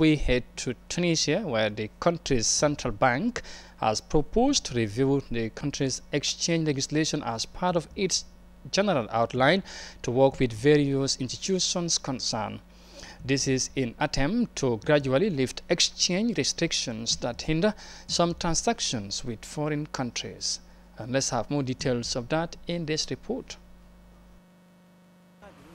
we head to Tunisia, where the country's central bank has proposed to review the country's exchange legislation as part of its general outline to work with various institutions concerned. This is in attempt to gradually lift exchange restrictions that hinder some transactions with foreign countries. And let's have more details of that in this report.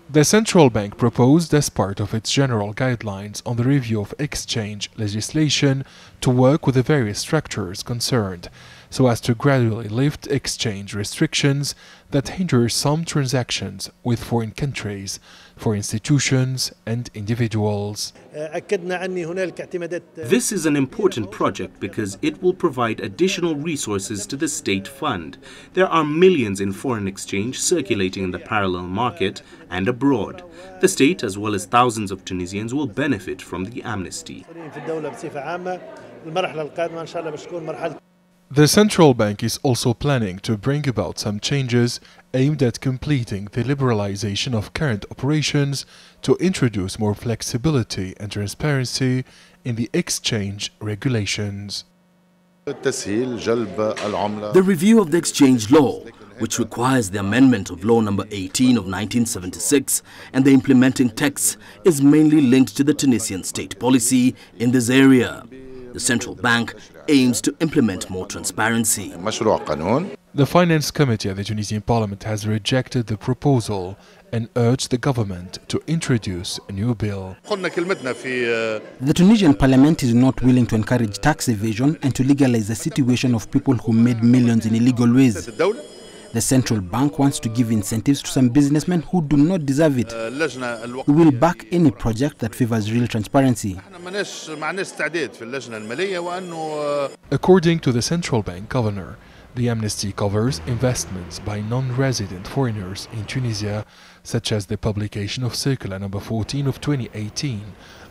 The central bank proposed, as part of its general guidelines on the review of exchange legislation, to work with the various structures concerned so as to gradually lift exchange restrictions that hinder some transactions with foreign countries for institutions and individuals. This is an important project because it will provide additional resources to the state fund. There are millions in foreign exchange circulating in the parallel market and abroad. The state, as well as thousands of Tunisians, will benefit from the amnesty. The central bank is also planning to bring about some changes aimed at completing the liberalization of current operations to introduce more flexibility and transparency in the exchange regulations. The review of the exchange law, which requires the amendment of Law Number 18 of 1976 and the implementing text, is mainly linked to the Tunisian state policy in this area. The central bank aims to implement more transparency. The Finance Committee of the Tunisian Parliament has rejected the proposal and urged the government to introduce a new bill. The Tunisian parliament is not willing to encourage tax evasion and to legalize the situation of people who made millions in illegal ways. The central bank wants to give incentives to some businessmen who do not deserve it. We will back any project that favors real transparency. According to the central bank governor, the amnesty covers investments by non-resident foreigners in Tunisia, such as the publication of Circular Number 14 of 2018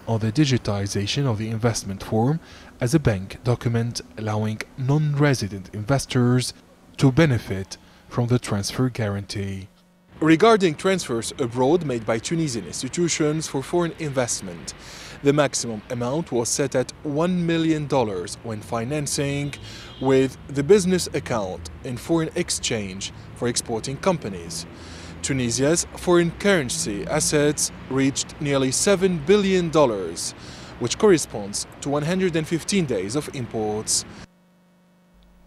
on the digitization of the investment form as a bank document allowing non-resident investors to benefit from the transfer guarantee. Regarding transfers abroad made by Tunisian institutions for foreign investment, the maximum amount was set at $1 million when financing with the business account in foreign exchange for exporting companies. Tunisia's foreign currency assets reached nearly $7 billion, which corresponds to 115 days of imports.